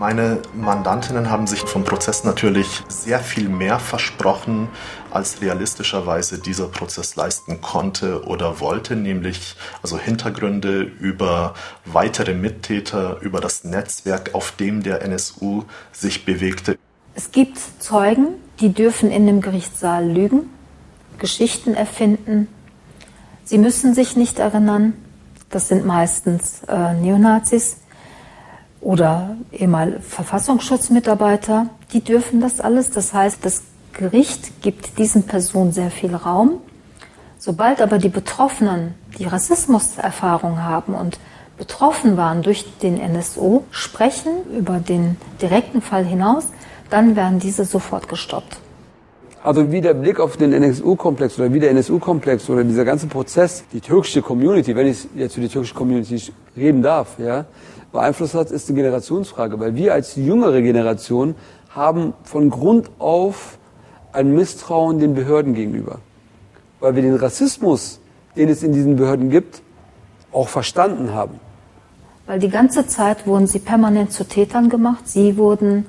Meine Mandantinnen haben sich vom Prozess natürlich sehr viel mehr versprochen, als realistischerweise dieser Prozess leisten konnte oder wollte, nämlich also Hintergründe über weitere Mittäter, über das Netzwerk, auf dem der NSU sich bewegte. Es gibt Zeugen, die dürfen in dem Gerichtssaal lügen, Geschichten erfinden. Sie müssen sich nicht erinnern. Das sind meistens äh, Neonazis oder ehemalige Verfassungsschutzmitarbeiter, die dürfen das alles. Das heißt, das Gericht gibt diesen Personen sehr viel Raum. Sobald aber die Betroffenen die Rassismuserfahrung haben und betroffen waren durch den NSO, sprechen über den direkten Fall hinaus, dann werden diese sofort gestoppt. Also wie der Blick auf den NSU-Komplex oder wie der NSU-Komplex oder dieser ganze Prozess, die türkische Community, wenn ich jetzt für die türkische Community reden darf, ja, beeinflusst hat, ist eine Generationsfrage. Weil wir als jüngere Generation haben von Grund auf ein Misstrauen den Behörden gegenüber. Weil wir den Rassismus, den es in diesen Behörden gibt, auch verstanden haben. Weil die ganze Zeit wurden sie permanent zu Tätern gemacht. Sie wurden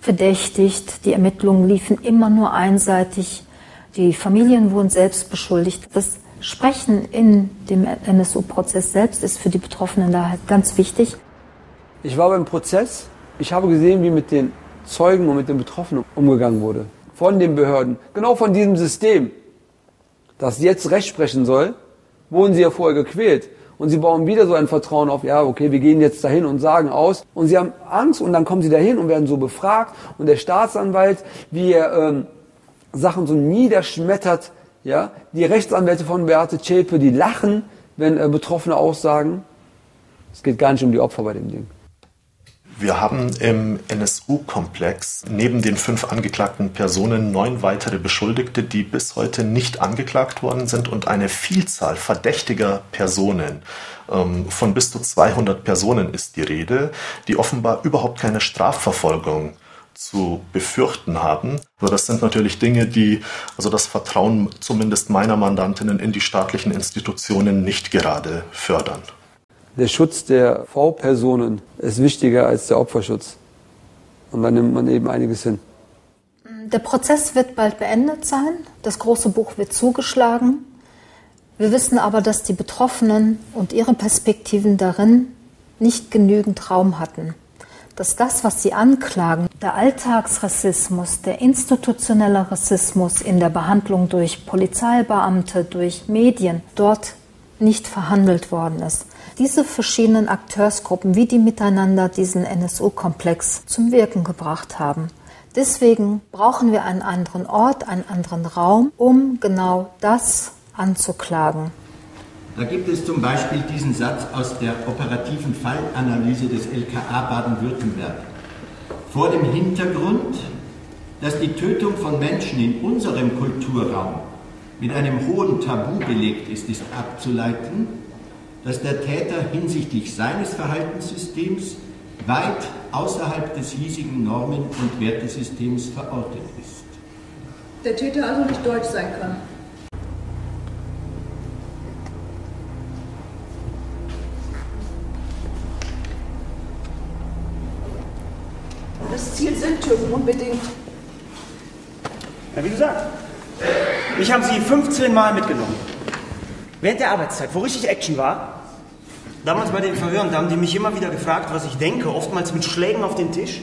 verdächtigt. Die Ermittlungen liefen immer nur einseitig. Die Familien wurden selbst beschuldigt. Das Sprechen in dem NSU-Prozess selbst ist für die Betroffenen da halt ganz wichtig. Ich war beim Prozess. Ich habe gesehen, wie mit den Zeugen und mit den Betroffenen umgegangen wurde. Von den Behörden. Genau von diesem System, das jetzt Recht sprechen soll, wurden sie ja vorher gequält. Und sie bauen wieder so ein Vertrauen auf, ja, okay, wir gehen jetzt dahin und sagen aus. Und sie haben Angst und dann kommen sie dahin und werden so befragt. Und der Staatsanwalt, wie er ähm, Sachen so niederschmettert, ja, die Rechtsanwälte von Beate Zschäpe, die lachen, wenn äh, Betroffene aussagen. Es geht gar nicht um die Opfer bei dem Ding. Wir haben im NSU-Komplex neben den fünf angeklagten Personen neun weitere Beschuldigte, die bis heute nicht angeklagt worden sind und eine Vielzahl verdächtiger Personen. Ähm, von bis zu 200 Personen ist die Rede, die offenbar überhaupt keine Strafverfolgung zu befürchten haben. Also das sind natürlich Dinge, die also das Vertrauen zumindest meiner Mandantinnen in die staatlichen Institutionen nicht gerade fördern der Schutz der V-Personen ist wichtiger als der Opferschutz. Und da nimmt man eben einiges hin. Der Prozess wird bald beendet sein. Das große Buch wird zugeschlagen. Wir wissen aber, dass die Betroffenen und ihre Perspektiven darin nicht genügend Raum hatten. Dass das, was sie anklagen, der Alltagsrassismus, der institutionelle Rassismus in der Behandlung durch Polizeibeamte, durch Medien, dort nicht verhandelt worden ist diese verschiedenen Akteursgruppen, wie die miteinander diesen NSU-Komplex zum Wirken gebracht haben. Deswegen brauchen wir einen anderen Ort, einen anderen Raum, um genau das anzuklagen. Da gibt es zum Beispiel diesen Satz aus der operativen Fallanalyse des LKA Baden-Württemberg. Vor dem Hintergrund, dass die Tötung von Menschen in unserem Kulturraum mit einem hohen Tabu belegt ist, ist abzuleiten, dass der Täter hinsichtlich seines Verhaltenssystems weit außerhalb des hiesigen Normen- und Wertesystems verortet ist. Der Täter also nicht deutsch sein kann. Das Ziel sind Türken unbedingt. Ja, wie gesagt, mich haben sie 15 Mal mitgenommen. Während der Arbeitszeit, wo richtig Action war, damals bei den Verhören, da haben die mich immer wieder gefragt, was ich denke, oftmals mit Schlägen auf den Tisch.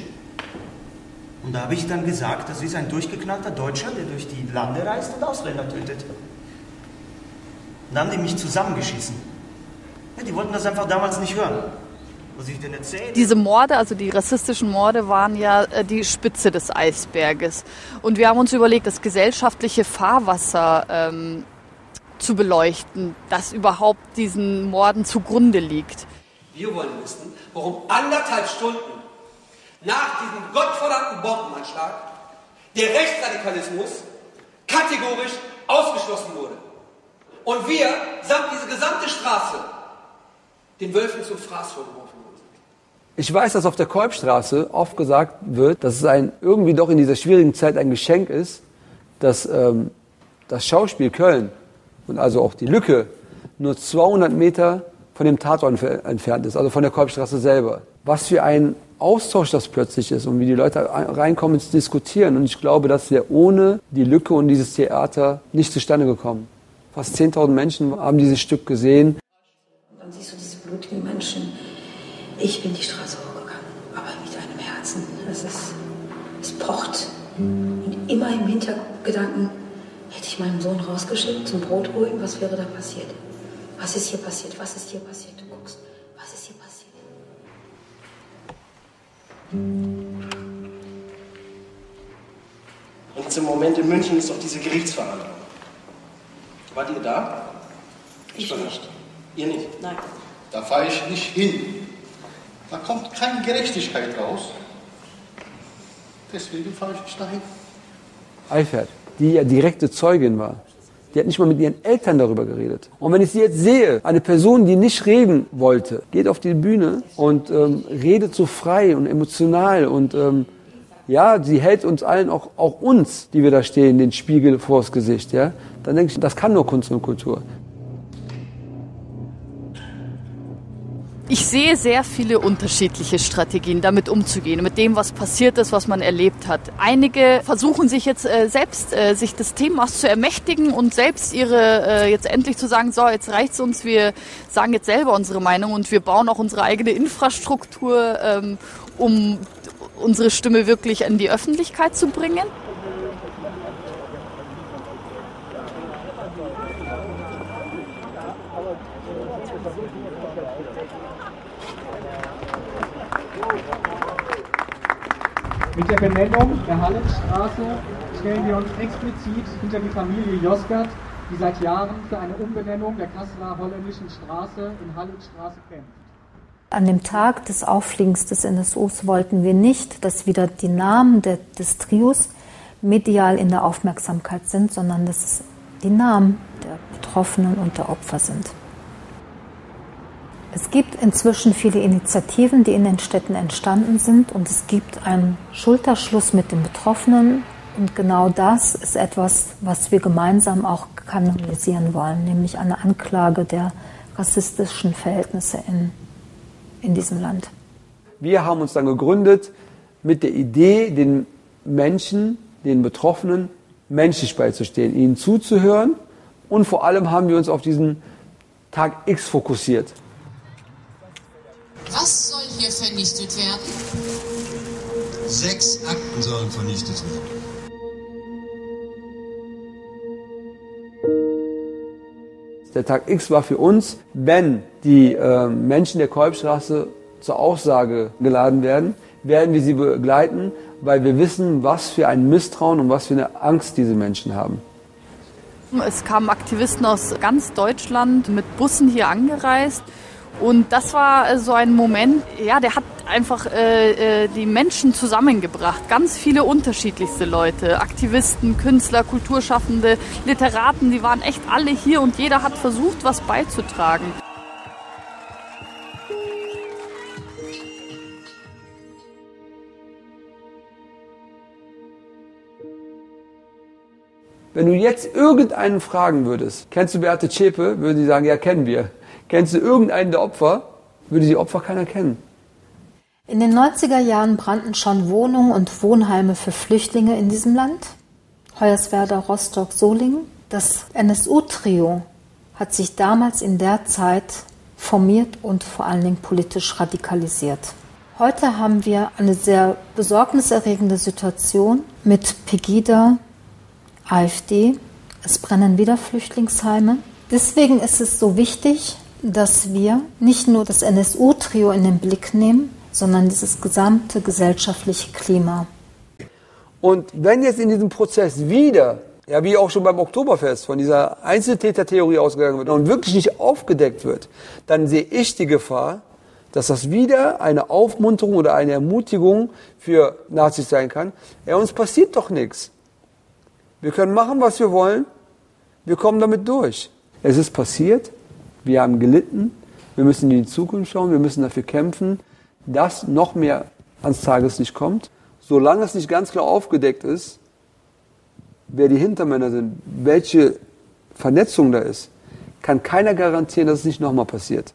Und da habe ich dann gesagt, das ist ein durchgeknallter Deutscher, der durch die Lande reist und Ausländer tötet. Und dann haben die mich zusammengeschissen. Ja, die wollten das einfach damals nicht hören. Diese Morde, also die rassistischen Morde, waren ja äh, die Spitze des Eisberges. Und wir haben uns überlegt, das gesellschaftliche Fahrwasser ähm, zu beleuchten, das überhaupt diesen Morden zugrunde liegt. Wir wollen wissen, warum anderthalb Stunden nach diesem gottverdammten Bombenanschlag der Rechtsradikalismus kategorisch ausgeschlossen wurde. Und wir, samt diese gesamte Straße, den Wölfen zum Fraß vorgeworfen wurden. Ich weiß, dass auf der Kolbstraße oft gesagt wird, dass es ein, irgendwie doch in dieser schwierigen Zeit ein Geschenk ist, dass ähm, das Schauspiel Köln und also auch die Lücke nur 200 Meter von dem Tatort entfernt ist, also von der Kolbstraße selber. was für ein Austausch das plötzlich ist und wie die Leute reinkommen ins Diskutieren. Und ich glaube, das wäre ohne die Lücke und dieses Theater nicht zustande gekommen. Fast 10.000 Menschen haben dieses Stück gesehen. Und dann siehst du diese blutigen Menschen. Ich bin die Straße hochgegangen, aber mit einem Herzen. Es ist, es pocht. Und immer im Hintergedanken, hätte ich meinen Sohn rausgeschickt zum Brot holen, was wäre da passiert? Was ist hier passiert? Was ist hier passiert? Du guckst, was ist hier passiert? Und jetzt im Moment in München ist doch diese Gerichtsverhandlung. Wart ihr da? Ich nicht. Ihr nicht? Nein. Da fahre ich nicht hin. Da kommt keine Gerechtigkeit raus. Deswegen fahre ich nicht dahin. Eifert, die ja direkte Zeugin war, die hat nicht mal mit ihren Eltern darüber geredet. Und wenn ich sie jetzt sehe, eine Person, die nicht reden wollte, geht auf die Bühne und ähm, redet so frei und emotional und ähm, ja, sie hält uns allen, auch, auch uns, die wir da stehen, den Spiegel vors Gesicht, ja, dann denke ich, das kann nur Kunst und Kultur. Ich sehe sehr viele unterschiedliche Strategien, damit umzugehen, mit dem, was passiert ist, was man erlebt hat. Einige versuchen sich jetzt äh, selbst, äh, sich des Themas zu ermächtigen und selbst ihre, äh, jetzt endlich zu sagen, so, jetzt reicht's uns, wir sagen jetzt selber unsere Meinung und wir bauen auch unsere eigene Infrastruktur, ähm, um unsere Stimme wirklich in die Öffentlichkeit zu bringen. Mit der Benennung der Hallenstraße stellen wir uns explizit hinter die Familie Joskert, die seit Jahren für eine Umbenennung der Kasseler Holländischen Straße in Hallenstraße kämpft. An dem Tag des Auffliegens des NSUs wollten wir nicht, dass wieder die Namen der, des Trios medial in der Aufmerksamkeit sind, sondern dass es die Namen der Betroffenen und der Opfer sind. Es gibt inzwischen viele Initiativen, die in den Städten entstanden sind und es gibt einen Schulterschluss mit den Betroffenen und genau das ist etwas, was wir gemeinsam auch kanalisieren wollen, nämlich eine Anklage der rassistischen Verhältnisse in, in diesem Land. Wir haben uns dann gegründet mit der Idee, den Menschen, den Betroffenen menschlich beizustehen, ihnen zuzuhören und vor allem haben wir uns auf diesen Tag X fokussiert. Sechs Akten sollen vernichtet werden. Der Tag X war für uns, wenn die äh, Menschen der Kolbstraße zur Aussage geladen werden, werden wir sie begleiten, weil wir wissen, was für ein Misstrauen und was für eine Angst diese Menschen haben. Es kamen Aktivisten aus ganz Deutschland mit Bussen hier angereist. Und das war so ein Moment, ja, der hat einfach äh, äh, die Menschen zusammengebracht. Ganz viele unterschiedlichste Leute, Aktivisten, Künstler, Kulturschaffende, Literaten, die waren echt alle hier und jeder hat versucht, was beizutragen. Wenn du jetzt irgendeinen fragen würdest, kennst du Beate Zschäpe, würde sie sagen, ja, kennen wir. Kennst du irgendeinen der Opfer, würde die Opfer keiner kennen. In den 90er Jahren brannten schon Wohnungen und Wohnheime für Flüchtlinge in diesem Land. Hoyerswerda, Rostock, Solingen. Das NSU-Trio hat sich damals in der Zeit formiert und vor allen Dingen politisch radikalisiert. Heute haben wir eine sehr besorgniserregende Situation mit Pegida, AfD. Es brennen wieder Flüchtlingsheime. Deswegen ist es so wichtig, dass wir nicht nur das NSU-Trio in den Blick nehmen, sondern dieses gesamte gesellschaftliche Klima. Und wenn jetzt in diesem Prozess wieder, ja wie auch schon beim Oktoberfest, von dieser Einzeltätertheorie ausgegangen wird und wirklich nicht aufgedeckt wird, dann sehe ich die Gefahr, dass das wieder eine Aufmunterung oder eine Ermutigung für Nazis sein kann. Ja, uns passiert doch nichts. Wir können machen, was wir wollen. Wir kommen damit durch. Es ist passiert. Wir haben gelitten. Wir müssen in die Zukunft schauen. Wir müssen dafür kämpfen, dass noch mehr ans Tageslicht kommt. Solange es nicht ganz klar aufgedeckt ist, wer die Hintermänner sind, welche Vernetzung da ist, kann keiner garantieren, dass es nicht nochmal passiert.